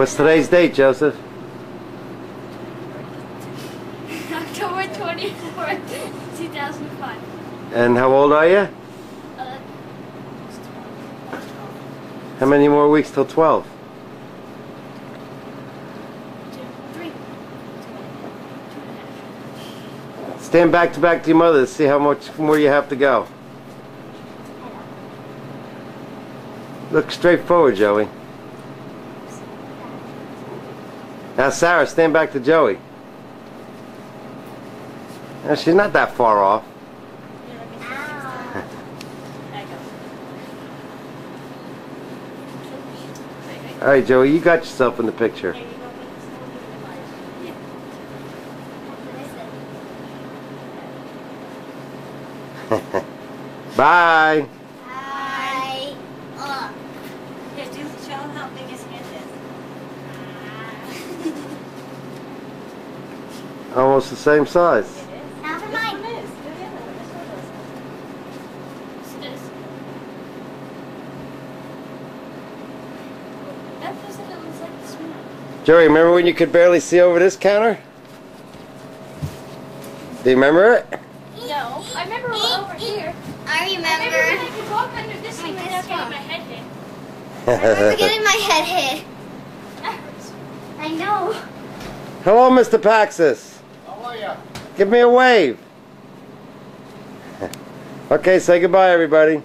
What's today's date, Joseph? October 24th, 2005. And how old are you? Uh, How many more weeks till 12? two, three. Stand back to back to your mother to see how much more you have to go. Look straight forward, Joey. Now, Sarah, stand back to Joey. Now, she's not that far off. All right, Joey, you got yourself in the picture. Bye. Hi. Oh. Here, do show him how big his hand is. Almost the same size. It is. Now for mine. one is. Do the other one. This one is. What's this? That person that looks like this one. Joey, remember when you could barely see over this counter? Do you remember it? No, I remember over here. I I remember when I remember. could walk under this thing without getting my head hit. I remember getting my head hit. I know. Hello, Mr. Paxis. Give me a wave. okay, say goodbye, everybody.